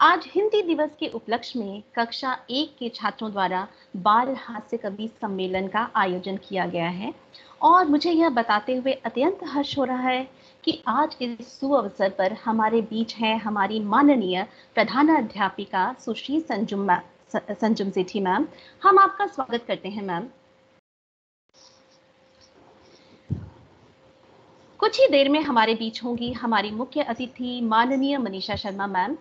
आज हिंदी दिवस के उपलक्ष्य में कक्षा एक के छात्रों द्वारा बाल हास्य कवि सम्मेलन का आयोजन किया गया है। और मुझे यह बताते हुए अत्यंत हर्ष हो रहा है कि आज इस सुअवसर पर हमारे बीच है हमारी माननीय प्रधानाध्यापिका सुश्री संजुम संजुम सेठी मैम। हम आपका स्वागत करते हैं मैम। कुछ ही देर में हमारे बीच होंगी हमारी मुख्य अतिथि माननीय मनीषा शर्मा मैम।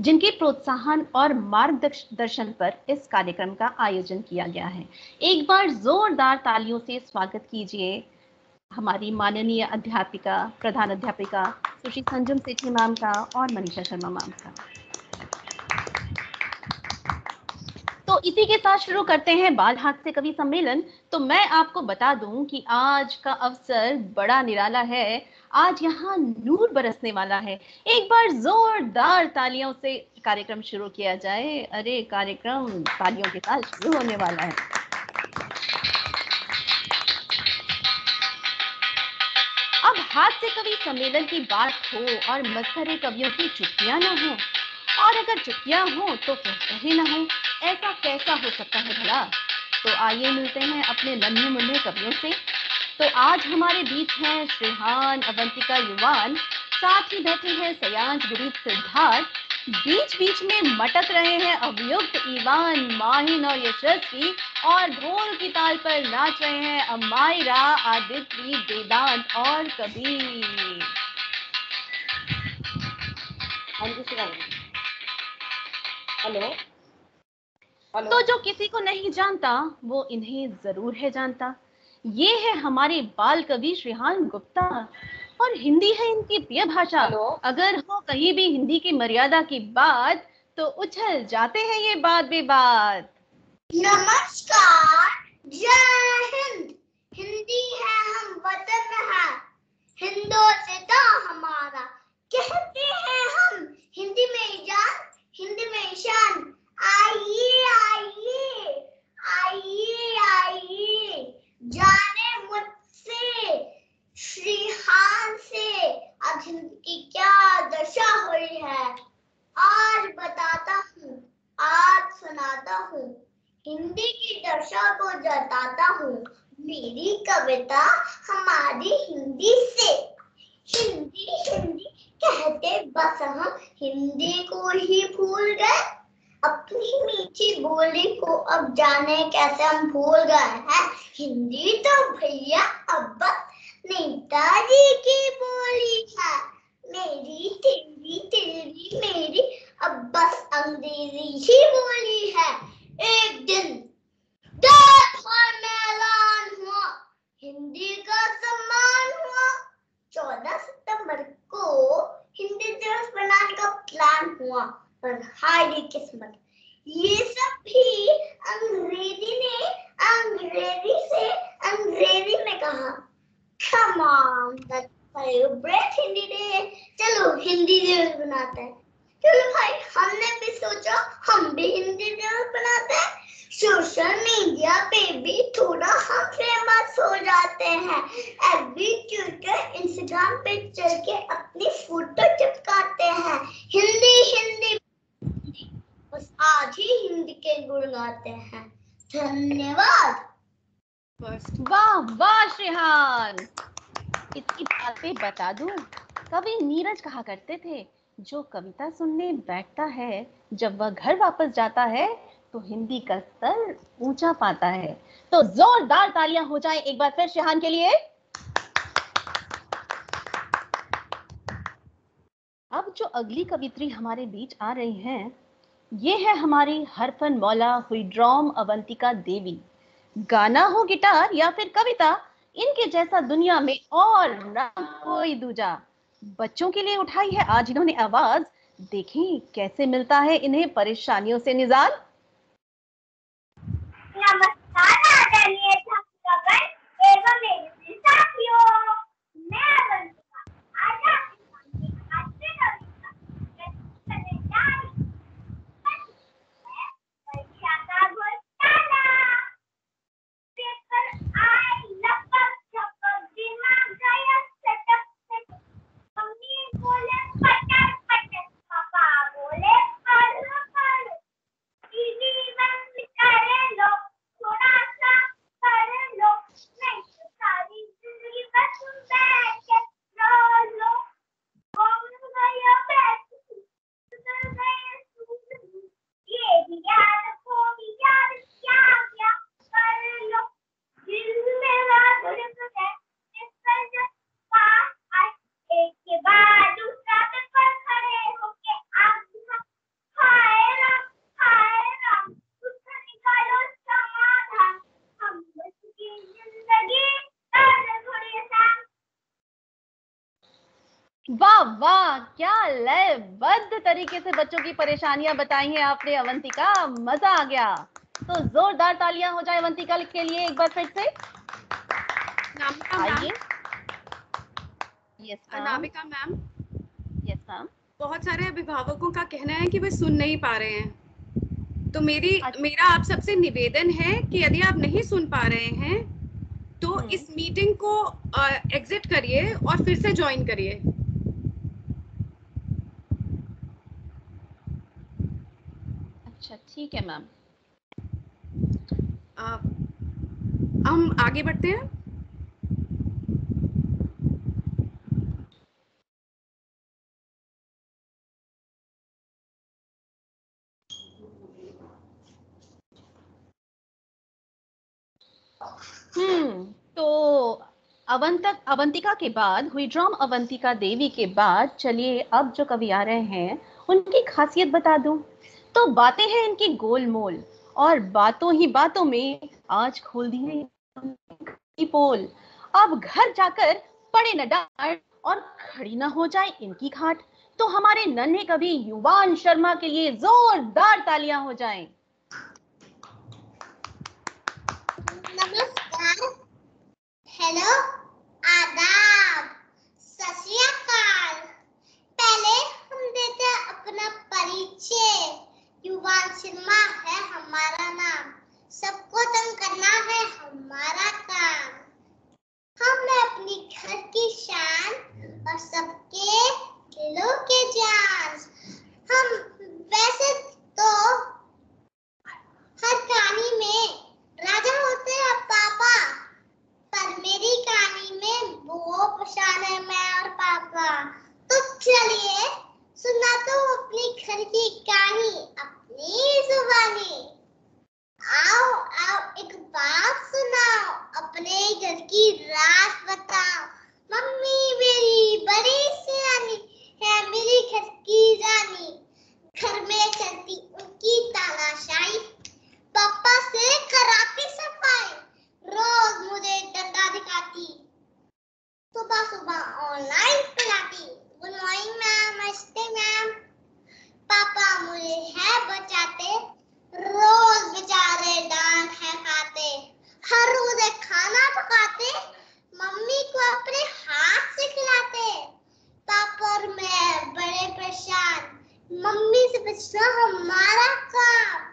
जिनके प्रोत्साहन और मार्गदर्शन पर इस कार्यक्रम का आयोजन किया गया है। एक बार जोरदार तालियों से स्वागत कीजिए हमारी माननीय अध्यापिका, प्रधान अध्यापिका सुश्री संजुम सेठी मैम का और मनीषा शर्मा मैम का। तो इसी के साथ शुरू करते हैं बाल हास्य कवि सम्मेलन। तो मैं आपको बता दूँ कि आज का अवसर बड़ा निराला है। आज यहाँ नूर बरसने वाला है। एक बार जोरदार तालियों से कार्यक्रम शुरू किया जाए। अरे, कार्यक्रम तालियों के साथ शुरू होने वाला है। अब हास्य कवि सम्मेलन की बात हो और मस्करे कवियों की चुटकियाँ ना हो। और अगर चुटकियाँ हो तो कहे ना हो। ऐसा कैसा हो सकता है भला? तो आइए मिलते हैं अपने नन्हे मुन्ने कवियों से। तो आज हमारे बीच हैं श्रीहान अवंतिका युवान साथ ही बैठे हैं सयांश गुरीत सिद्धार्थ। बीच बीच में मटक रहे हैं अभियुक्त ईवान माहिन और यशस्वी और ढोल की ताल पर नाच रहे हैं अमायरा आदित्य वेदांत और कबीर। हेलो? तो जो किसी को नहीं जानता वो इन्हें ज़रूर है जानता। ये है हमारे बाल कवि श्रीहान गुप्ता। और हिंदी है इनकी प्रिय भाषा। अगर हो कहीं भी हिंदी की मर्यादा की बात तो उछल जाते हैं ये बात बेबात। नमस्कार जय हिंद। हिंदी है हम वतन है हिंदोसिता हमारा। कहते हैं हम हिंदी में जान हिंदी में शान। आइए आइए आइए आइए। जाने मुझसे, श्रीहान से आज की क्या दशा हुई है? आज बताता हूँ, आज सुनाता हूँ, हिंदी की दशा को जताता हूँ, मेरी कविता हमारी हिंदी से। हिंदी हिंदी कहते बस हम हिंदी को ही भूल गए। अपनी मीठी बोली को अब जाने कैसे हम भूल गए हैं। हिंदी तो भैया अब नेताजी की बोली है। मेरी तेरी तेरी मेरी अब बस अंग्रेज़ी ही बोली है। एक दिन हुआ, हिंदी का सम्मान हुआ। चौदह सितंबर को हिंदी दिवस मनाने का प्लान हुआ। हारी किस्मत। ये सब भी अंग्रेज़ी ने अंग्रेज़ी से अंग्रेज़ी में कहा। Come on breath Hindi day चलो हिंदी दिवस बनाते हैं। चलो भाई, हमने भी सोचा, हम भी हिंदी दिवस बनाते हैं। सोशल मीडिया पे भी थोड़ा हम फ़ेमस हो जाते हैं। एफबी ट्विटर इंस्टाग्राम पे चल के अपनी फ़ोटो चिपकाते हैं। हिंदी हिंदी आज ही हिंदी के गुण गाते हैं। धन्यवाद। वाह वाह श्रीहान इसकी बातें बता दूँ। कवि नीरज कहा करते थे? जो कविता सुनने बैठता है, जब वह घर वापस जाता है तो हिंदी का स्तर ऊँचा पाता है। तो जोरदार तालियाँ हो जाए एक बार फिर श्रीहान के लिए। अब जो अगली कवित्री हमारे बीच आ रही हैं ये है हमारी हरफन मौला हुई ड्रॉम अवंतिका देवी। गाना हो गिटार या फिर कविता, इनके जैसा दुनिया में और ना कोई दूजा। बच्चों के लिए उठाई है आज इन्होंने आवाज़। देखें कैसे मिलता है इन्हें परेशानियों से निजात। नमस्कार, आदरणीय एवं मेरे साथियों, मैं बच्चों की परेशानियाँ बताई हैं आपने अवंतिका। मज़ा आ गया। तो जोरदार तालियाँ हो जाए अवंतिका के लिए एक बार फिर से। अनामिका आइए। Ma'am yes Anamika ma'am. Yes ma'am बहुत सारे अभिभावकों का कहना है कि वे सुन नहीं पा रहे हैं। तो मेरी अच्छा। मेरा आप सबसे निवेदन है कि यदि आप नहीं सुन पा रहे हैं तो हम्म। इस मीटिंग को एग्जिट करिए और फिर से ज्वाइन करिए अच्छा ठीक है मैम हम आगे बढ़ते हैं। हम्म तो अवंतक अवंतिका के बाद हुई ड्राम अवंतिका देवी के बाद चलिए अब जो कवि आ रहे हैं उनकी खासियत बता दूँ। तो बातें हैं इनकी गोलमोल, और बातों ही बातों में आज खोल दी है पोल। अब घर जाकर पड़े न डांट और खड़ी न हो जाए इनकी खाट तो हमारे नन्हे कभी युवान शर्मा के लिए जोरदार तालियाँ हो जाएँ। नमस्कार। हेलो, आदाब। सत पहले हम देते अपना परिचय। युवान शर्मा है हमारा नाम। सबको तंग करना है हमारा काम। हमने अपनी घर की शान और सबके दिलों के जान हम वैसे तो हर कहानी में राजा होते हैं पापा, पर मेरी कहानी में वो पशान है मैं और पापा। तो चलिए, सुनाता हूँ अपनी घर की कहानी अपनी जुबानी आओ आओ एक बात सुनाओ अपने घर की राज बताओ मम्मी मेरी बड़ी सियानी है मेरी घर की रानी घर में चलती उनकी तानाशाही पापा से कराती सफ़ाई रोज मुझे डंडा दिखाती सुबह सुबह ऑनलाइन पढ़ाती गुड मॉर्निंग मैम नमस्ते मैम पापा मुझे है बचाते रोज बेचारे डांट है खाते हर रोज एक खाना पकाते मम्मी को अपने हाथ से खिलाते पापा और मैं बड़े परेशान मम्मी से बचना हमारा काम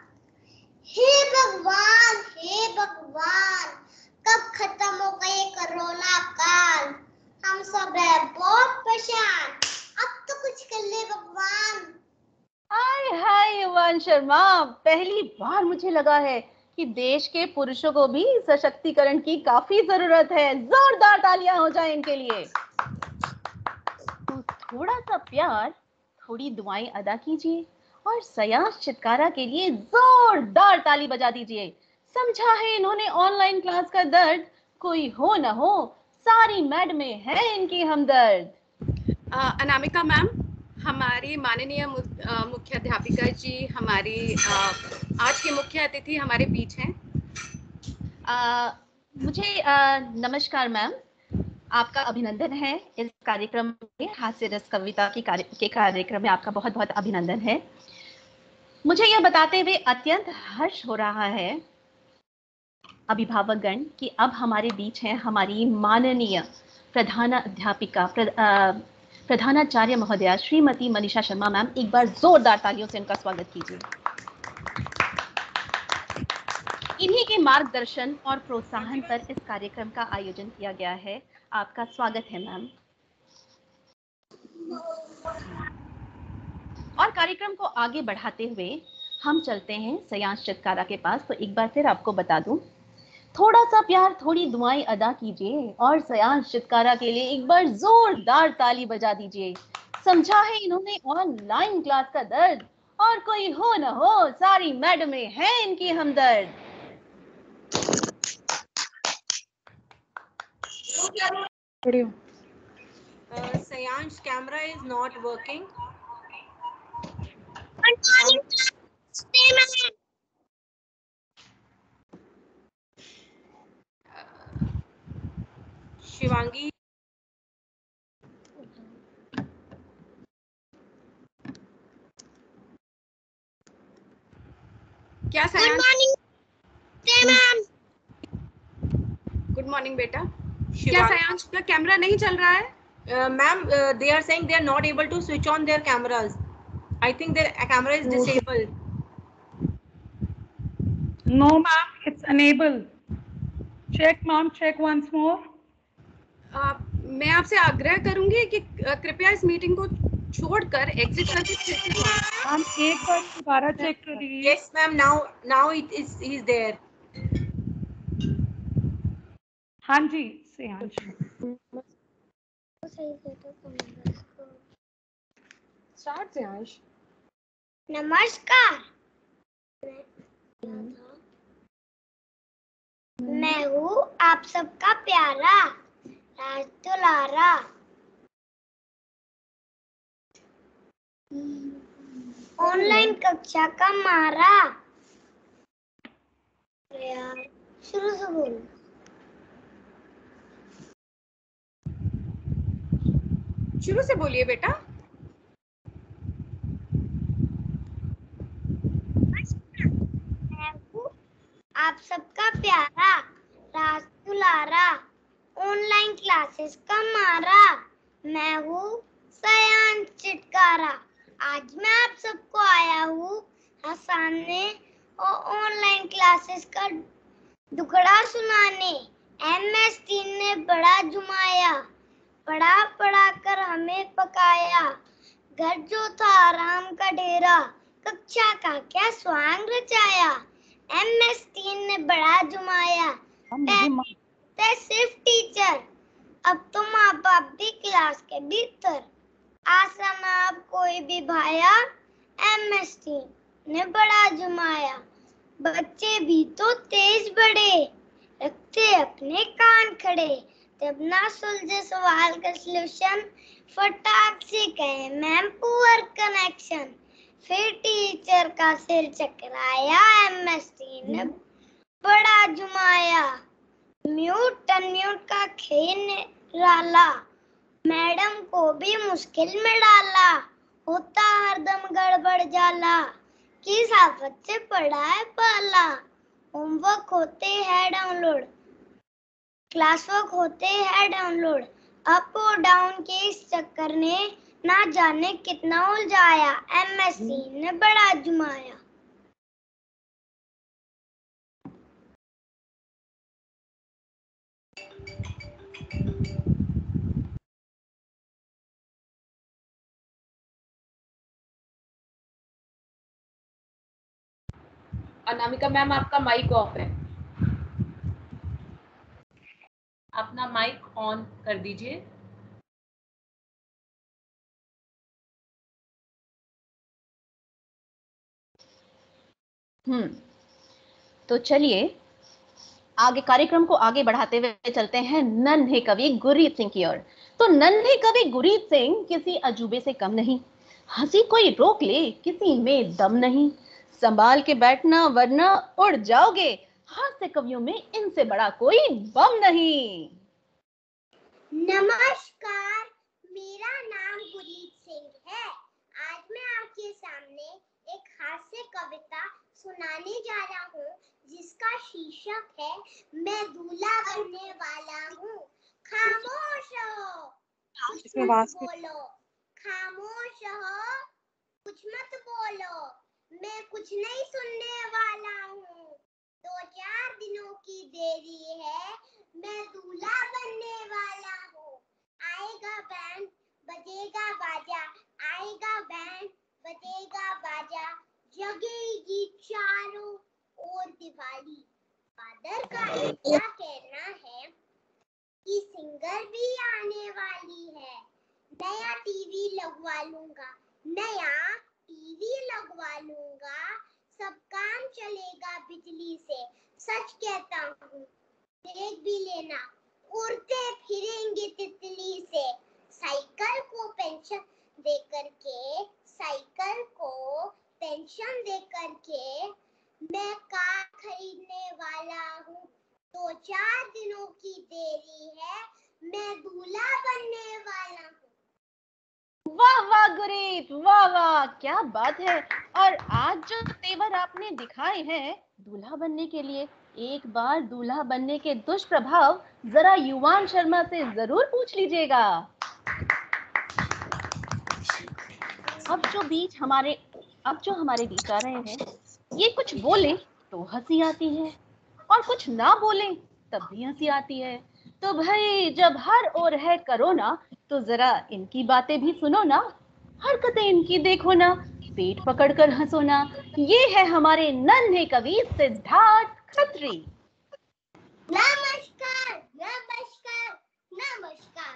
हे भगवान हे भगवान कब खत्म होगा ये कोरोना काल हम सब है बहुत परेशान अब तो कुछ कर ले भगवान हाय हाय युवान शर्मा पहली बार मुझे लगा है कि देश के पुरुषों को भी सशक्तिकरण की काफ़ी ज़रूरत है। जोरदार तालियाँ हो जाए इनके लिए। तो थोड़ा सा प्यार थोड़ी दुआएँ अदा कीजिए और सयास चितकारा के लिए जोरदार ताली बजा दीजिए। समझा है इन्होंने ऑनलाइन क्लास का दर्द? कोई हो ना हो सारी मैडमें हैं इनकी हमदर्द। अ, अनामिका मैम हमारी माननीय मु- मुख्य अध्यापिका जी हमारी अ, आज के मुख्य अतिथि हमारे बीच हैं। मुझे नमस्कार मैम। आपका अभिनंदन है इस कार्यक्रम में हास्य रस कविता की कार्य के कार्यक्रम में आपका बहुत बहुत अभिनंदन है। मुझे यह बताते हुए अत्यंत हर्ष हो रहा है अभिभावकगण कि अब हमारे बीच हैं हमारी माननीय प्रधान अध्यापिका प्र, प्रधानाचार्य महोदया श्रीमती मनीषा शर्मा मैम। एक बार जोरदार तालियों से उनका स्वागत कीजिए। इन्हीं के मार्गदर्शन और प्रोत्साहन पर इस कार्यक्रम का आयोजन किया गया है। आपका स्वागत है, मैम। और कार्यक्रम को आगे बढ़ाते हुए हम चलते हैं सयांश चितकारा के पास। तो एक बार फिर आपको बता दूँ थोड़ा सा प्यार, थोड़ी दुआएँ अदा कीजिए और सयांश चितकारा के लिए एक बार जोरदार ताली बजा दीजिए। समझा है इन्होंने ऑनलाइन क्लास का दर्द? और कोई हो ना हो, सारी मैडमें हैं इनकी हमदर्द। Video. Uh, Sayansh, camera is not working. Uh, Shivangi. morning. Good morning, Beta. Camera नहीं चल रहा है? Ma'am they are saying they are not able to switch on their cameras I think their camera is disable no ma'am it's enable check ma'am check once more मैं आपसे आग्रह करूँगी कि uh, कृपया इस मीटिंग को छोड़कर एग्जिट करके हम एक बार दोबारा चेक करिए। Yes ma'am now now it is is there हाँ जी। श्रेयांश स्टार्ट सायांश नमस्कार मैं हूँ आप सबका प्यारा राज दुलारा ऑनलाइन कक्षा का मारा यार शुरू से बोलो शुरू से बोलिए बेटा। आप सबका प्यारा, राज दुलारा ऑनलाइन क्लासेस का मारा। मैं हूँ सयान चिटकारा। आज मैं आप सबको आया हूँ सामने और ऑनलाइन क्लासेस का दुखड़ा सुनाने। एम एस तीन ने बड़ा जुमाया। पढ़ा पढ़ा कर हमें पकाया। घर जो था आराम का डेरा कक्षा का क्या स्वांग रचाया। एम एस तीन ने बड़ा जुमाया। सिर्फ़ टीचर। अब तो माँ बाप भी क्लास के भीतर। में अब कोई भी भाया एम एस तीन ने बड़ा जुमाया। बच्चे भी तो तेज बड़े रखते अपने कान खड़े। तब ना सुलझे सवाल का सलूशन फटाक से कहे मैम पुअर कनेक्शन फिर टीचर का सिर चकराया एमएसटी ने बड़ा जुमाया। म्यूट अनम्यूट का खेल डाला मैडम को भी मुश्किल में डाला। होता हरदम गड़बड़ जाला। किस आफत से पड़ा है पाला? होमवर्क होते हैं डाउनलोड क्लास वर्क होते हैं डाउनलोड। अप और डाउन के इस चक्कर ने ना जाने कितना उलझाया। एमएससी ने बड़ा जुमाया अनामिका मैम, आपका माइक ऑफ़ है। अपना माइक ऑन कर दीजिए। हम्म तो चलिए, आगे कार्यक्रम को आगे बढ़ाते हुए चलते हैं नन्हे कवि गुरीत सिंह की ओर। तो नन्हे कवि गुरीत सिंह किसी अजूबे से कम नहीं। हँसी कोई रोक ले, किसी में दम नहीं। संभाल के बैठना, वरना उड़ जाओगे। हास्य कवियों में इनसे बड़ा कोई बम नहीं। नमस्कार मेरा नाम गुरीत सिंह है। आज मैं आपके सामने एक हास्य कविता सुनाने जा रहा हूँ जिसका शीर्षक है मैं दूल्हा बनने वाला हूँ। खामोश हो। कुछ मत बोलो। खामोश हो। कुछ मत बोलो। मैं कुछ नहीं सुनने वाला हूँ। दो चार दिनों की देरी है, मैं दूल्हा बनने वाला हूँ। आएगा बैंड बजेगा बाजा। आएगा बैंड बजेगा बाजा। जगेगी चारों ओर दिवाली। फादर का ऐसा कहना है कि सिंगर भी आने वाली है। नया टीवी लगवा लूँगा। नया टीवी लगवा लूँगा। सब काम चलेगा बिजली से। सच कहता हूँ, देख भी लेना, उड़ते फिरेंगे तितली से। साइकिल को पेंशन दे करके साइकिल को पेंशन दे करके मैं कार खरीदने वाला हूँ। दो चार दिनों की देरी है, मैं दूल्हा बनने वाला वाह वाह गुरीत, वाह वाह, क्या बात है। और आज जो तेवर आपने दिखाए हैं दूल्हा बनने के लिए, एक बार दूल्हा बनने के दुष्प्रभाव जरा युवान शर्मा से ज़रूर पूछ लीजिएगा। अब जो बीच हमारे, अब जो हमारे बीच आ रहे हैं, ये कुछ बोले तो हँसी आती है और कुछ ना बोले तब भी हँसी आती है। तो भाई, जब हर ओर है करोना तो जरा इनकी बातें भी सुनो ना। हरकतें इनकी देखो ना। पेट पकड़कर हंसो ना। ये है हमारे नन्हे कवि सिद्धार्थ खत्री। नमस्कार नमस्कार नमस्कार।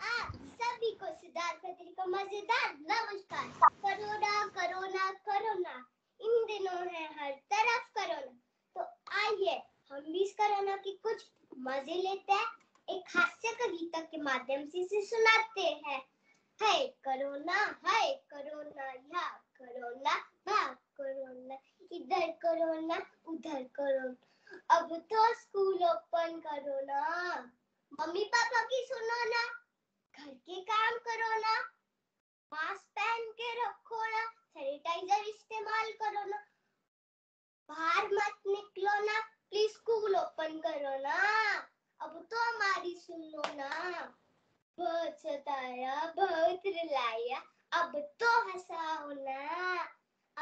आप सभी को सिद्धार्थ खत्री का मज़ेदार नमस्कार। Corona corona corona. इन दिनों है हर तरफ़ करोना। तो आइए हम भी इस कोरोना की कुछ मज़े लेते हैं, एक हास्य कविता के माध्यम से इसे सुनाते हैं। है करोना है करोना, या करोना वहाँ करोना, इधर करोना, उधर करोना। अब तो स्कूल ओपन करो ना। मम्मी पापा की सुनो ना। घर के काम करो ना। मास्क पहन के रखो ना। सैनिटाइजर इस्तेमाल करो ना। बाहर मत निकलो ना। प्लीज़ स्कूल ओपन करो ना। अब तो हमारी सुनो ना। बहुत सताया, बहुत रुलाया। अब तो हंसाओ ना।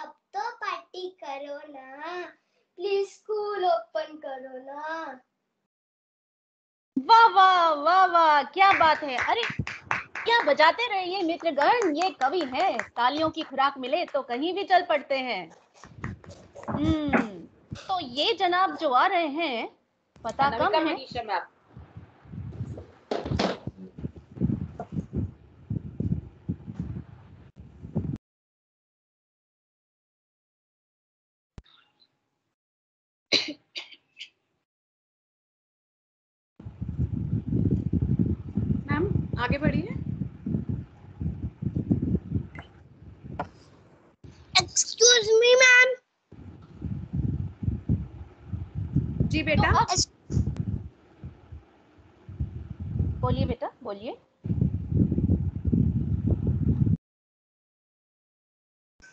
अब तो पार्टी करो ना। प्लीज़ स्कूल ओपन करो ना। वाह वाह वाह वाह, क्या बात है। अरे, क्या बजाते रहे रहिए मित्रगण? ये कवि हैं। तालियों की खुराक मिले तो कहीं भी चल पड़ते हैं। हम्म। तो ये जनाब जो आ रहे हैं पता कम है। मैं मैम मैम आगे बढ़िए एक्सक्यूज मी मैम जी बेटा। बोलिए बेटा बोलिए।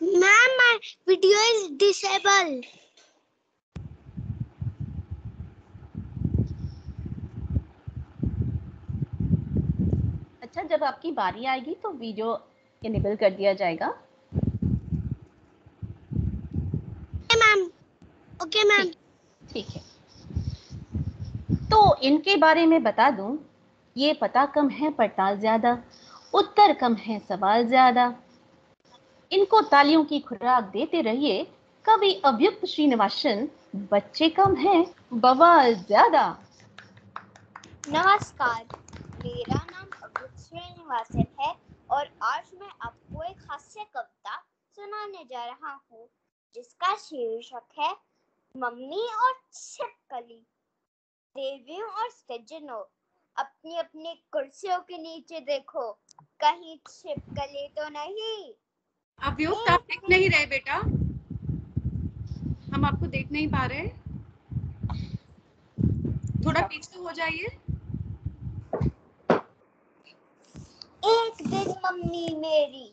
Ma'am my video is disable अच्छा जब आपकी बारी आएगी तो वीडियो इनेबल कर दिया जाएगा। मैम ओके मैम ठीक है। तो इनके बारे में बता दूँ, ये पता कम है पड़ताल ज़्यादा, उत्तर कम है सवाल ज़्यादा। इनको तालियों की खुराक देते रहिए, कवि अभ्युक्त श्रीनिवासन, बच्चे कम हैं, बवाल ज़्यादा। नमस्कार, मेरा नाम अभित श्रीनिवासन है और आज मैं आपको एक हास्य कविता सुनाने जा रहा हूँ, जिसका शीर्षक है, मम्मी और छिपकली। देवियों और सज्जनों अपनी अपनी कुर्सियों के नीचे देखो कहीं छिपकली तो नहीं। अभियुक्त आप दिख नहीं रहे बेटा। हम आपको देख नहीं पा रहे। थोड़ा पीछे हो जाइए। एक दिन मम्मी मेरी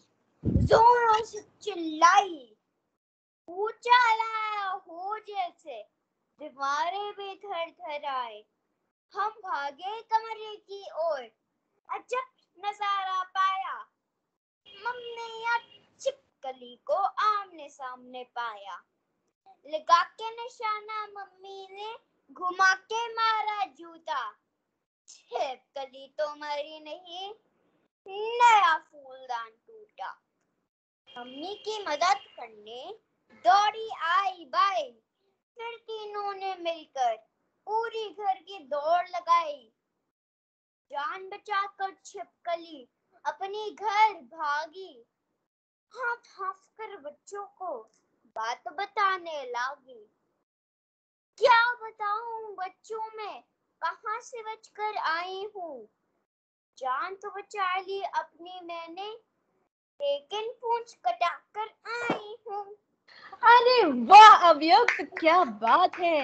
जोरों से चिल्लाई ऊँचा लाया हो जैसे दीवारें भी थर थर आए। हम भागे कमरे की ओर। अजब नज़ारा पाया। मम्मी या छिपकली को आमने सामने पाया। लगा के निशाना मम्मी ने घुमा के मारा जूता। छिपकली तो मरी नहीं, नया फूलदान टूटा। मम्मी की मदद करने दौड़ी आई बाई। फिर तीनों ने मिलकर पूरी घर की दौड़ लगाई। जान बचाकर छिपकली, अपनी घर भागी। हाथ हाफ़ कर बच्चों को बात बताने लगी। क्या बताऊँ बच्चों में, कहाँ से बचकर आई हूँ? जान तो बचा ली अपनी मैंने, लेकिन पूछ कटा कर आई हूँ। अरे वाह, अभियुक्त, क्या बात है।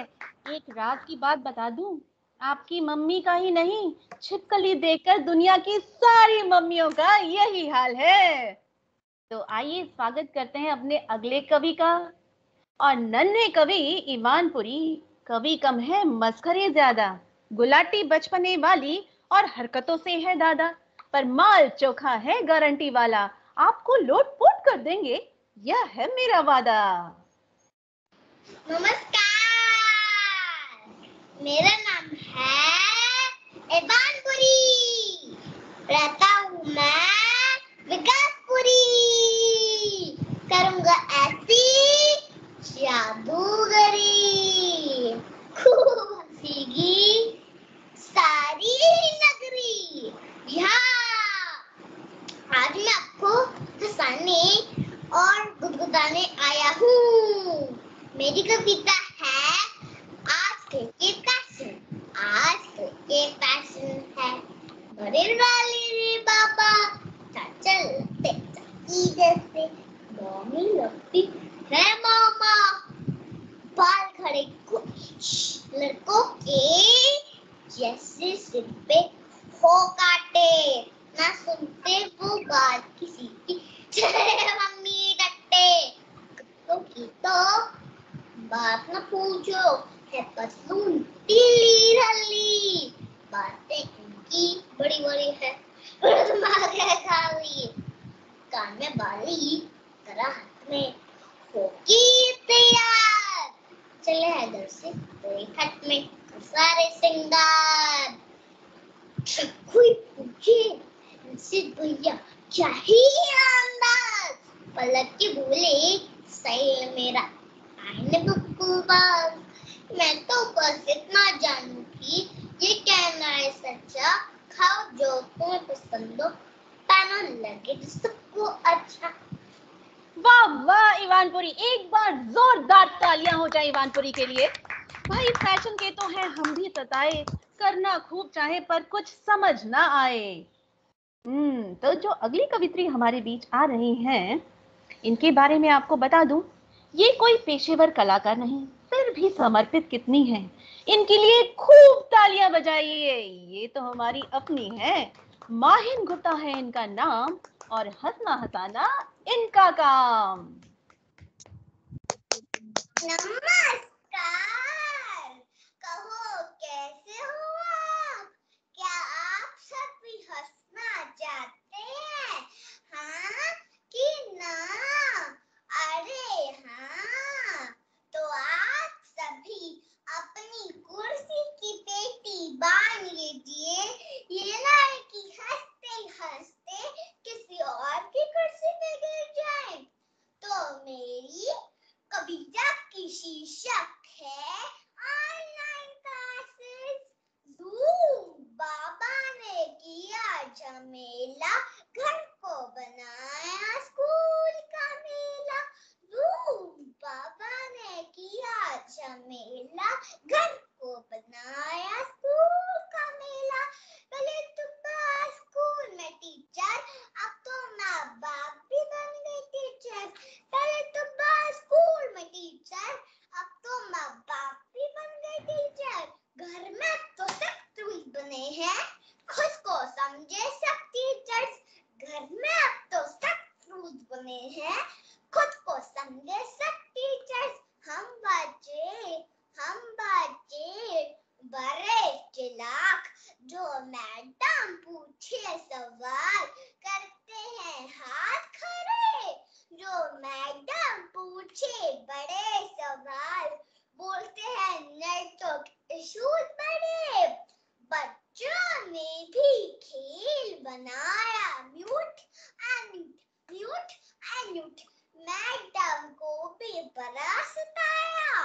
एक रात की बात बता दूँ, आपकी मम्मी का ही नहीं, छिपकली देखकर दुनिया की सारी मम्मियों का यही हाल है। तो आइए स्वागत करते हैं अपने अगले कवि का। और नन्हे कवि ईमानपुरी, कवि कम है मस्करे ज़्यादा, गुलाटी बचपने वाली और हरकतों से है दादा, पर माल चोखा है गारंटी वाला, आपको लोट पोट कर देंगे। यह है मेरा वादा। नमस्कार। मेरा नाम है इबानपुरी रहता हूँ मैं विकासपुरी। करूँगा ऐसी जादूगरी। खूब हंसेगी सारी नगरी। यहाँ। आज मैं आपको हंसाने और गुदगुदाने आया हूँ। मेरी कविता है आजकल के पैशन आजकल के पैशन है। बड़े वाले रे बाबा चाची जैसे। मम्मी लगती है मामा। बाल खड़े कुछ लड़कों के जैसे सिर पे हो काटे। ना सुनते वो बात किसी की। चले मम्मी डटे। की तो बात न पूछो, है पसलून टीली रली बातें इनकी बड़ी बड़ी है दिमाग है खाली कान में बाली, तरह हाथ में। होगी तैयार। चले है घर से कोई खट में, सारे सिंगार। कोई पूछे सिद्ध भैया ही अंदाज पलक के बोले सही मेरा आईने बकवास मैं तो बस इतना जानू कि ये कहना है सच्चा। खाओ जो तुम्हें पसंद हो पाना लगे सबको अच्छा। वाह वाह, ईवानपुरी। एक बार जोरदार तालियाँ हो जाए ईवानपुरी के लिए। भाई, फ़ैशन के तो हैं, हम भी सताए। करना खूब चाहे, पर कुछ समझ ना आए। हम्म तो जो अगली कवित्री हमारे बीच आ रही हैं, इनके बारे में आपको बता दूँ, ये कोई पेशेवर कलाकार नहीं, फिर भी समर्पित कितनी है? इनके लिए खूब तालियाँ बजाइए, ये तो हमारी अपनी है। माहिन गुप्ता है इनका नाम, और हंसना हंसाना इनका काम नमस्कार कहो कैसे हो आप क्या आप सब भी हंसना चाहते हैं हाँ कि ना अरे हाँ तो आप सभी अपनी कुर्सी की पेटी बाँध लीजिए ये ना है कि हँसते हँसते किसी और की कुर्सी पे गिर जाए तो मेरी कविता की शीर्षक है ऑनलाइन क्लासेस जूम बाबा ने किया झमेला घर को बनाया स्कूल का मेला जूम बाबा ने किया झमेला घर को बनाया स्कूल का मेला पहले तो बस स्कूल में टीचर अब तो माँ बाप भी बन गए टीचर पहले तो बस स्कूल में टीचर अब तो माँ बाप भी बन गए टीचर घर में तो सब रूल बने हैं खुद को समझे सब टीचर्स घर में अब तो सब रूल बने हैं खुद को समझे सब टीचर्स हम बच्चे हम बच्चे बड़े चिलाक जो मैडम पूछे सवाल करते हैं हाथ खड़े जो मैडम पूछे बड़े सवाल बोलते हैं नेटवर्क इश्यूज़ बड़े बच्चों ने भी खेल बनाया mute and mute and mute madam को भी बड़ा सताया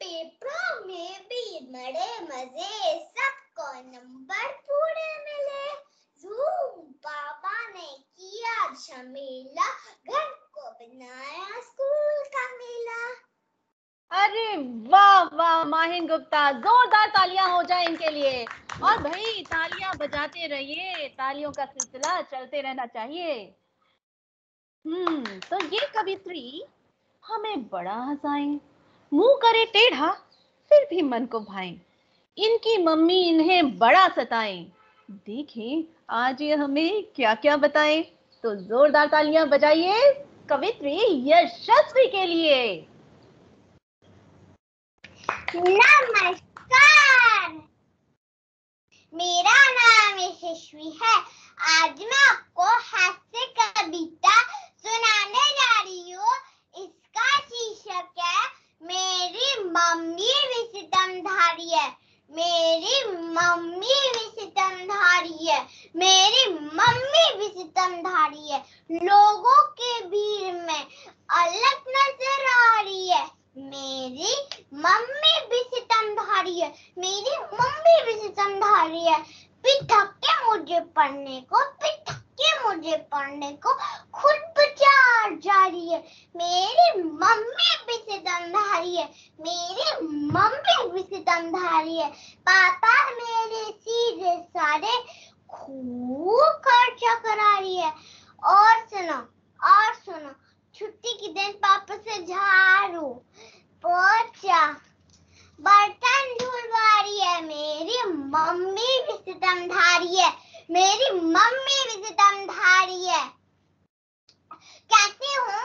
पेपरों में भी बड़े मज़े सबको नंबर पूरे मिले जूम बाबा ने किया झमेला घर को बनाया स्कूल का मेला अरे वाह वाह माहिन गुप्ता जोरदार तालियाँ हो जाए इनके लिए और भाई तालियाँ बजाते रहिए तालियों का सिलसिला चलते रहना चाहिए। हम्म तो ये कवित्री हमें बड़ा हंसाए, मुँह करे टेढ़ा, फिर भी मन को भाए। इनकी मम्मी इन्हें बड़ा सताए। देखें, आज ये हमें क्या क्या बताए। तो जोरदार तालियाँ बजाइए कवित्री यशस्वी के लिए। नमस्कार। मेरा नाम यशस्वी है। आज मैं आपको हास्य कविता सुनाने जा रही हूँ। इसका शीर्षक है, मेरी मम्मी भी सितमधारी है। मेरी मम्मी भी है। मेरी मम्मी भी है। लोगों के भीड़ में अलग नज़र आ रही है। मेरी मम्मी भी सितमधारी है। मेरी मम्मी भी सितमधारी है। पिठक के मुझे पढ़ने को पिठक के मुझे पढ़ने को खुद बचा जा रही है। मेरी मम्मी भी सितमधारी है, मेरी मम्मी भी सितमधारी है। पापा मेरे सीधे सारे खूब खर्चा करा रही है। और सुनो और सुनो, छुट्टी के दिन पापा से झाड़ू, पोछा बर्तन धुलवा रही है, मेरी मम्मी भी सितमधारी है, मेरी मम्मी भी सितमधारी है। कहती हूँ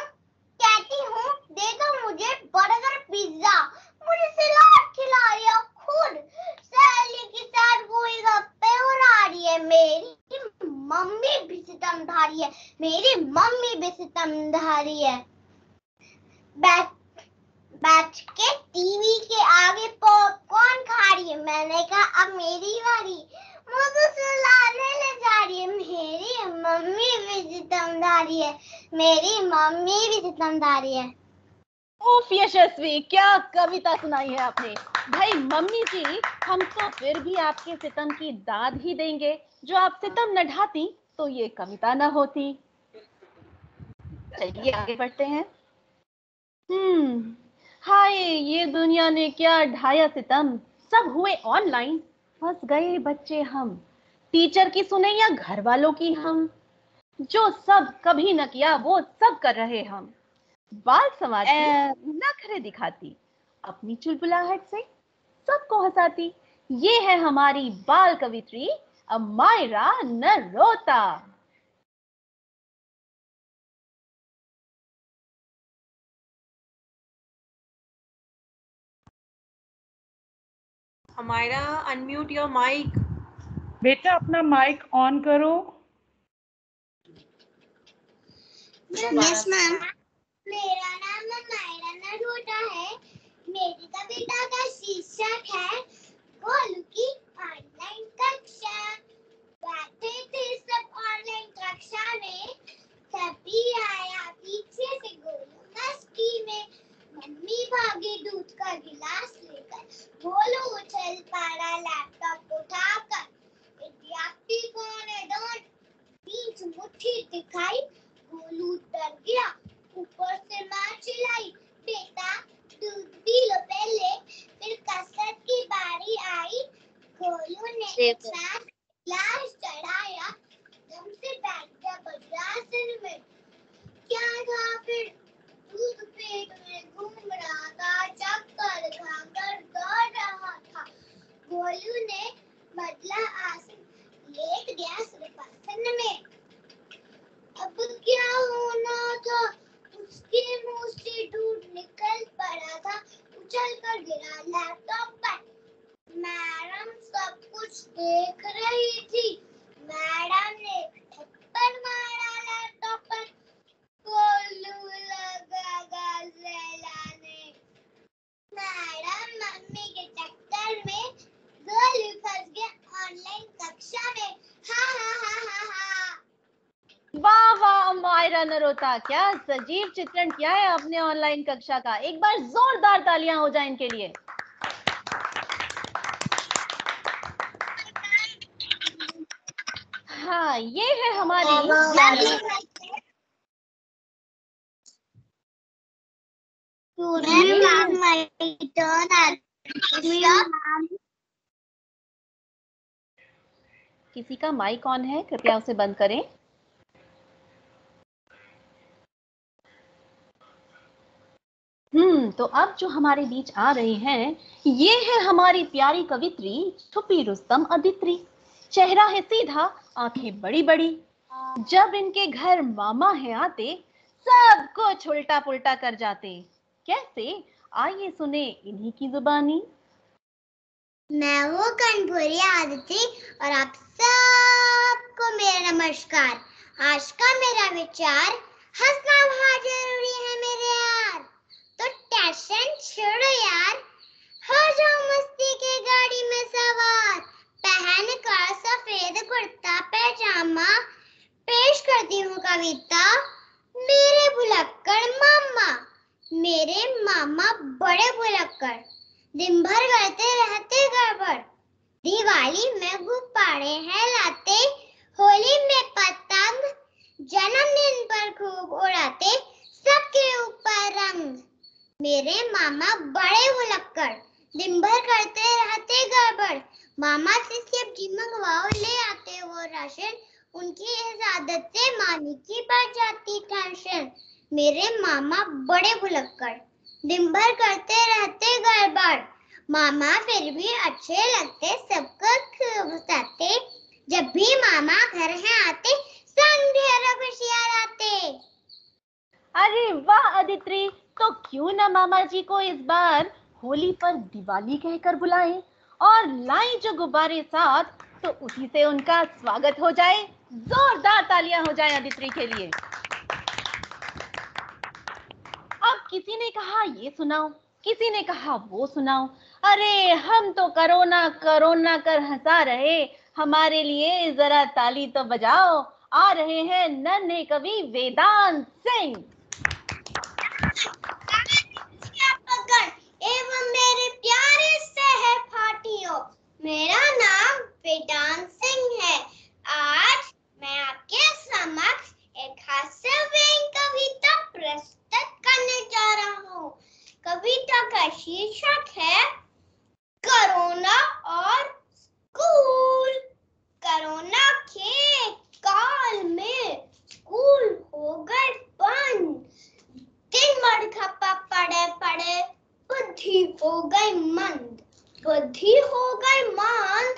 कहती हूँ, दे दो मुझे बर्गर पिज्जा, मुझे सलाद खिला रही है खुद। सहेली के साथ गोलगप्पे उड़ा रही है, मेरी मम्मी भी सितमधारी है, मेरी मम्मी भी सितमधारी है। बैठ बैठ के टीवी के आगे पॉपकॉर्न खा रही है। मैंने कहा, अब मेरी बारी। मुझे सुलाने ले जा रही है। मेरी मम्मी भी सितमधारी है। मेरी मम्मी भी सितमधारी है। उफ, यशस्वी, क्या कविता सुनाई है आपने। भाई, मम्मी जी, हम तो फिर भी आपके सितम की दाद ही देंगे। जो आप सितम न ढाती तो ये कविता न होती। चलिए आगे बढ़ते हैं। हम्म। हाय ये दुनिया ने क्या ढाया सितम? सब हुए ऑनलाइन। फंस गए बच्चे हम। टीचर की सुने या घर वालों की हम? जो सब कभी न किया वो सब कर रहे हम। बाल समाज नखरे दिखाती अपनी चुलबुलाहट से सबको हंसाती। ये है हमारी बाल कवित्री Amayra नरोता। Amira, unmute your mic. बेटा अपना माइक ऑन करो। यस मैम मेरा नाम मायरा नरोटा है। मेरी कविता का शीर्षक है गोलू की ऑनलाइन कक्षा। बैठे थे सब ऑनलाइन कक्षा में। तभी आया पीछे से गोलू मस्ती में। मम्मी भागी दूध का गिलास। लेकर उछल पड़ा लैपटॉप उठाकर। विद्यार्थी को ने डांट बीच मुट्ठी दिखाई गोलू डर गया। ऊपर से मार चिल्लाई बेटा दूध पी लो पहले। फिर कसरत की बारी आई। गोलू ने एक साथ गिलास चढ़ाया। दम से बैठ गया वज्रासन में। क्या था फिर? दूध पेट में घूम रहा था चक्कर खाकर दौड़ रहा था गोलू ने बदला आसन लेट गया सिंहासन में अब क्या होना था उसके मुँह से दूध निकल पड़ा था उछल कर गिरा लैपटॉप पर मैडम सब कुछ देख रही थी मैडम ने थप्पड़ मारा लैपटॉप पर। मैडम मम्मी के चक्कर में गोलू फंस गया ऑनलाइन कक्षा में हा हा हा हा हा वाह वाह मायरा नरोता क्या? सजीव चित्रण किया है आपने ऑनलाइन कक्षा का। एक बार जोरदार तालियाँ हो जाए इनके लिए। हाँ ये है हमारी किसी का माइक ऑन है, कृपया उसे बंद करें। हम्म तो अब जो हमारे बीच आ रहे हैं, ये है हमारी प्यारी कवित्री, छुपी रुस्तम अदित्री। चेहरा है सीधा, आँखें बड़ी बड़ी जब इनके घर मामा है आते, सब कुछ उल्टा पुल्टा कर जाते। कैसे? आइए सुने इन्हीं की जुबानी। मैं वो कनपुरी आदिति और आप सबको मेरा नमस्कार। आज का मेरा विचार, हंसना बहुत ज़रूरी है मेरे यार। तो टेंशन छोड़ो यार। हो जाओ मस्ती के गाड़ी में सवार। पहन कर सफ़ेद कुर्ता, पैजामा पेश करती हूँ कविता, मेरे भुलक्कड़ मामा। मेरे मामा बड़े भुलक्कड़ दिन भर करते रहते गड़बड़। दिवाली में गुब्बारे हैं लाते होली में पतंग जन्मदिन पर खूब उड़ाते, सबके ऊपर रंग। मेरे मामा बड़े भुलक्कड़ दिन भर करते रहते गड़बड़। मामा से सब्ज़ी मंगवाओ, ले आते वो राशन। उनकी इस आदत से मामी की बढ़ जाती टेंशन मेरे मामा बड़े भुलक्कड़ दिन भर करते रहते गड़बड़। मामा फिर भी अच्छे लगते, सबको हंसाते जब भी मामा घर है आते, संग ढेरों खुशियाँ लाते। अरे वाह, अदित्री! तो क्यों ना मामा जी को इस बार होली पर दिवाली कहकर बुलाएँ? और लाएँ जो गुब्बारे साथ तो उसी से उनका स्वागत हो जाए। जोरदार तालियाँ हो जाए अदित्री के लिए अब किसी ने कहा, ये सुनाओ। किसी ने कहा, वो सुनाओ। अरे, हम तो करोना करोना कर हंसा रहे। हमारे लिए जरा ताली तो बजाओ। आ रहे हैं नन्हे कवि वेदांत सिंह। एवं मेरे प्यारे सहपाठियों मेरा नाम वेदांत सिंह है। आज मैं आपके समक्ष एक हास्य कविता प्रस्तुत करने जा रहा हूँ। कविता का शीर्षक है, कोरोना और स्कूल। कोरोना के काल में स्कूल हो गए बंद। दिन भर खपा पड़े पड़े, बुद्धि हो गई मंद। बुद्धि हो गई मंद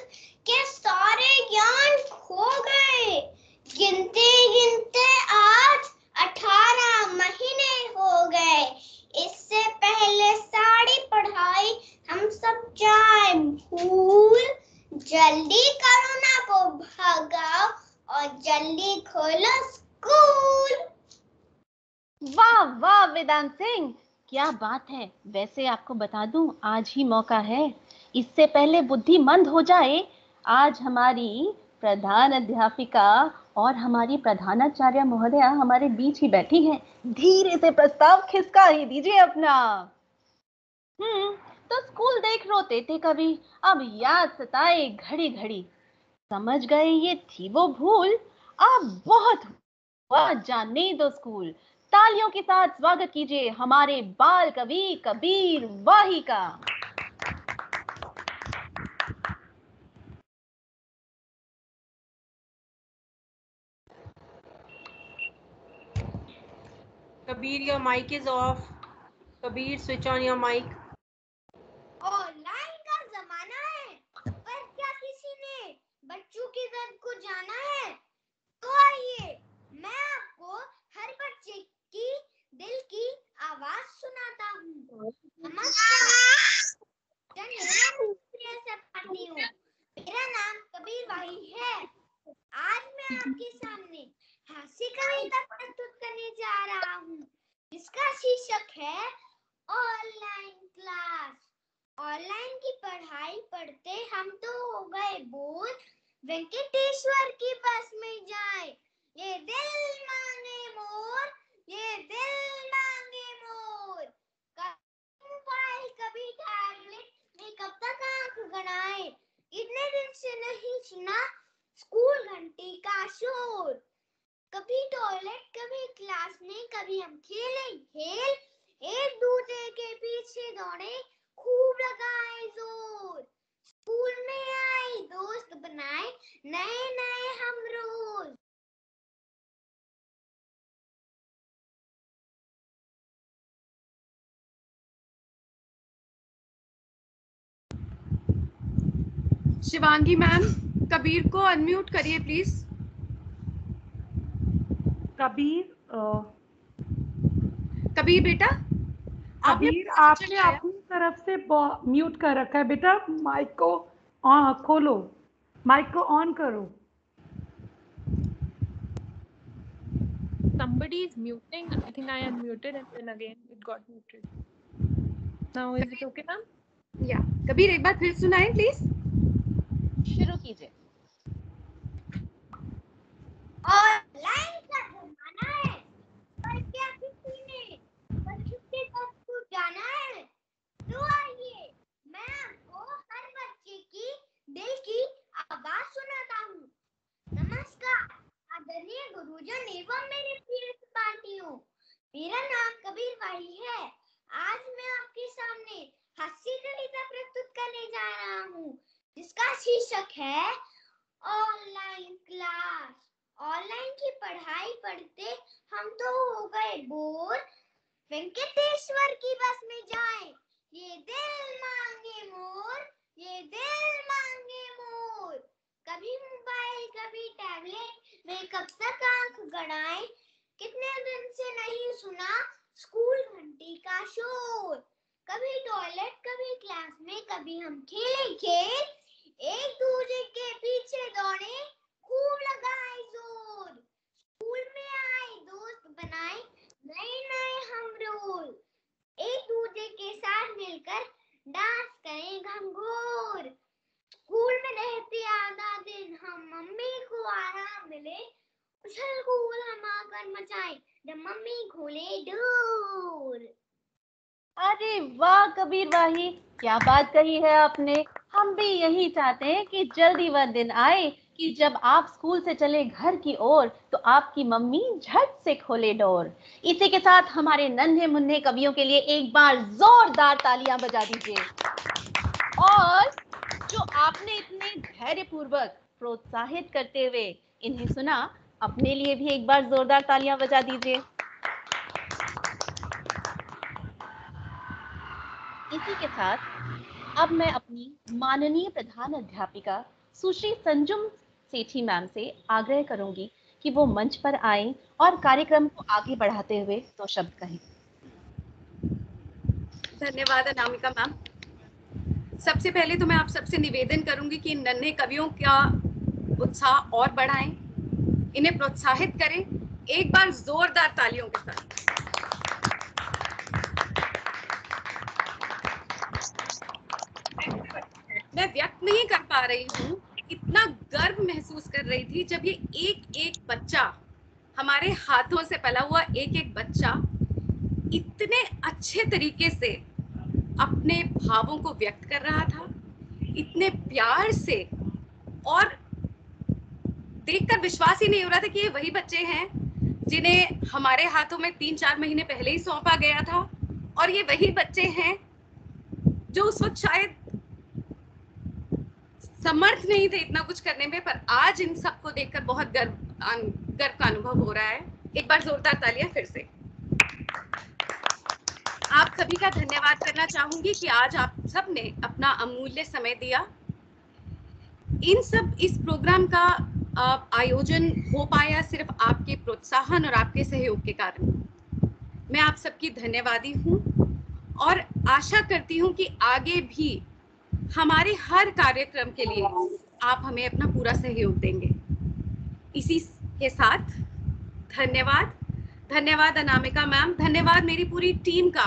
के सारे ज्ञान खो गए। गिनते गिनते आज अठारह महीने हो गए। इससे पहले सारी पढ़ाई हम सब जाए भूल। जल्दी कोरोना को भगाओ और जल्दी खोलो स्कूल। वाह वाह, वेदांत सिंह, क्या बात है। वैसे आपको बता दूँ, आज ही मौका है। इससे पहले बुद्धि मंद हो जाए, आज हमारी प्रधान अध्यापिका और हमारी प्रधानाचार्य महोदया हमारे बीच ही बैठी हैं। धीरे से प्रस्ताव खिसका ही दीजिए अपना। हम्म तो स्कूल देख रोते थे कभी। अब याद सताए घड़ी घड़ी समझ गए ये थी वो भूल। अब बहुत हुआ जानने दो स्कूल। तालियों के साथ स्वागत कीजिए हमारे बाल कवि कबीर वाही का Kabir, your mic is off. Kabir, switch on your mic. Online का जमाना है पर क्या किसी ने बच्चों की दर्द को जाना है तो आइए मैं आपको हर बच्चे की दिल की आवाज़ सुनाता हूँ हूँ मेरा नाम कबीर भाई है आज मैं आपके सामने हास्य कविता प्रस्तुत करने जा रहा हूँ। जिसका शीर्षक है, ऑनलाइन क्लास। ऑनलाइन की पढ़ाई पढ़ते हम तो हो गए बोर वेंकटेश्वर की बस में जाए। ये दिल मांगे मोर ये दिल मांगे मोर कभी मोबाइल कभी टैबलेट में कब तक आँख गड़ाए इतने दिन से नहीं सुना स्कूल घंटी का शोर कभी टॉयलेट कभी क्लास में कभी हम खेले खेल एक दूसरे के पीछे दौड़े खूब लगाए ज़ोर स्कूल में आए दोस्त बनाए नए नए हम रोज शिवांगी मैम कबीर को अनम्यूट करिए प्लीज़ कबीर अ, कबीर बेटा कबीर आपने अपनी तरफ़ से म्यूट कर रखा है। बेटा माइक को ऑन खोलो। माइक को ऑन करो। Somebody is muting. I think I unmuted and then again it got muted. Now is it okay now? या कबीर एक बार फिर सुनाएँ प्लीज़ शुरू कीजिए। ऑनलाइन का जमाना है पर क्या किसी ने बच्चों के साथ स्कूल जाना है तो आइए मैं आपको हर बच्चे की दिल की आवाज़ सुनाता हूँ नमस्कार आदरणीय गुरुजन एवं मेरे प्रिय सहपाठियों मेरा नाम कबीर भाई है आज मैं आपके सामने हास्य कविता प्रस्तुत करने जा रहा हूँ जिसका शीर्षक है ऑनलाइन क्लास ऑनलाइन की पढ़ाई पढ़ते हम तो हो गए बोर वेंकटेश्वर की बस में जाए ये दिल मांगे मोर ये दिल मांगे मोर कभी मोबाइल कभी टैबलेट में कब तक आँख गड़ाए कितने दिन से नहीं सुना स्कूल घंटी का शोर कभी टॉयलेट कभी क्लास में कभी हम खेले खेल एक दूसरे के पीछे दौड़े खूब लगाए ज़ोर स्कूल में आए दोस्त बनाए नए नए हम रोल एक दूसरे के साथ मिलकर डांस करें घंघोर स्कूल में रहते आधा दिन हम मम्मी को आराम मिले उछल कूद हम आकर मचाए जब मम्मी खोले डोर अरे वाह कबीर क्या बात कही है आपने? हम भी यही चाहते हैं कि जल्दी वह दिन आए कि जब आप स्कूल से चले घर की ओर तो आपकी मम्मी झट से खोले डोर। इसी के साथ हमारे नन्हे मुन्ने कवियों के लिए एक बार जोरदार तालियाँ बजा दीजिए। और जो आपने इतने धैर्य पूर्वक प्रोत्साहित करते हुए इन्हें सुना, अपने लिए भी एक बार जोरदार तालियाँ बजा दीजिए। इसी के साथ अब मैं अपनी माननीय प्रधान अध्यापिका सुश्री संजुम सेठी मैम से आग्रह करूँगी कि वो मंच पर आए और कार्यक्रम को आगे बढ़ाते हुए दो शब्द कहें। धन्यवाद अनामिका मैम। सबसे पहले तो मैं आप सबसे निवेदन करूँगी कि नन्हे कवियों का उत्साह और बढ़ाएँ, इन्हें प्रोत्साहित करें, एक बार जोरदार तालियों के साथ। मैं व्यक्त नहीं कर पा रही हूँ इतना गर्व महसूस कर रही थी जब ये एक एक बच्चा हमारे हाथों से पला हुआ एक एक बच्चा इतने अच्छे तरीके से अपने भावों को व्यक्त कर रहा था, इतने प्यार से और देखकर विश्वास ही नहीं हो रहा था कि ये वही बच्चे हैं जिन्हें हमारे हाथों में तीन चार महीने पहले ही सौंपा गया था और ये वही बच्चे हैं जो उस वक्त शायद समर्थ नहीं थे इतना कुछ करने में, पर आज इन सबको देखकर बहुत गर्व गर्व का अनुभव हो रहा है। एक बार जोरदार तालियाँ फिर से। आप सभी का धन्यवाद करना चाहूँगी कि आज आप सबने अपना अमूल्य समय दिया। इन सब, इस प्रोग्राम का आयोजन हो पाया सिर्फ़ आपके प्रोत्साहन और आपके सहयोग के कारण। मैं आप सबकी धन्यवादी हूँ और आशा करती हूँ कि आगे भी हमारे हर कार्यक्रम के लिए आप हमें अपना पूरा सहयोग देंगे। इसी के साथ धन्यवाद। धन्यवाद अनामिका मैम। धन्यवाद मेरी पूरी टीम का,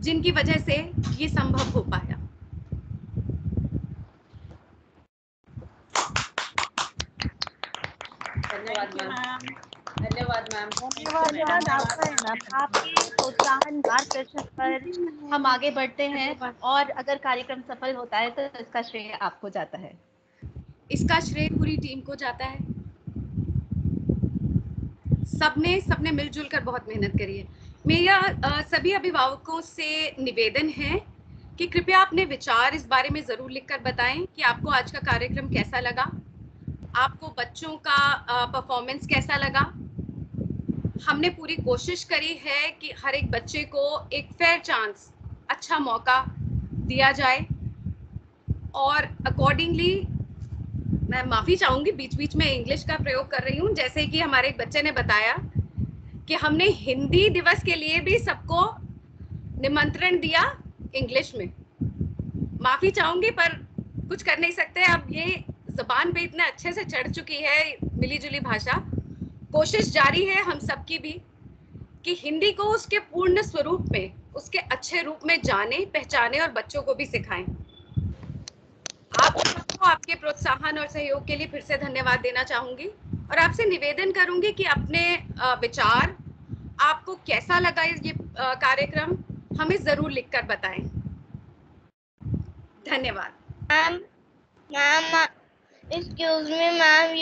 जिनकी वजह से ये संभव हो पाया। धन्यवाद मैम। धन्यवाद मैम धन्यवाद आपका मैम आपके प्रोत्साहन मार्गदर्शन पर हम आगे बढ़ते हैं और अगर कार्यक्रम सफल होता है तो इसका श्रेय आपको जाता है। इसका श्रेय पूरी टीम को जाता है। सबने सबने मिलजुल कर बहुत मेहनत करी है। मेरा सभी अभिभावकों से निवेदन है कि कृपया अपने विचार इस बारे में ज़रूर लिखकर बताएँ कि आपको आज का कार्यक्रम कैसा लगा आपको बच्चों का परफॉर्मेंस कैसा लगा हमने पूरी कोशिश करी है कि हर एक बच्चे को एक फेयर चांस अच्छा मौका दिया जाए। और अकॉर्डिंगली मैं माफ़ी चाहूँगी बीच बीच में इंग्लिश का प्रयोग कर रही हूँ। जैसे कि हमारे एक बच्चे ने बताया कि हमने हिंदी दिवस के लिए भी सबको निमंत्रण दिया इंग्लिश में। माफ़ी चाहूँगी, पर कुछ कर नहीं सकते। अब ये जबान पे इतने अच्छे से चढ़ चुकी है मिली जुली भाषा। कोशिश जारी है हम सबकी भी कि हिंदी को उसके पूर्ण स्वरूप में उसके अच्छे रूप में जाने पहचाने और बच्चों को भी सिखाएँ। आप सबको आपके प्रोत्साहन और सहयोग के लिए फिर से धन्यवाद देना चाहूँगी और आपसे निवेदन करूँगी कि अपने विचार आपको कैसा लगा ये कार्यक्रम हमें ज़रूर लिखकर बताएँ। धन्यवाद। Ma'am, ma'am, excuse me, ma'am,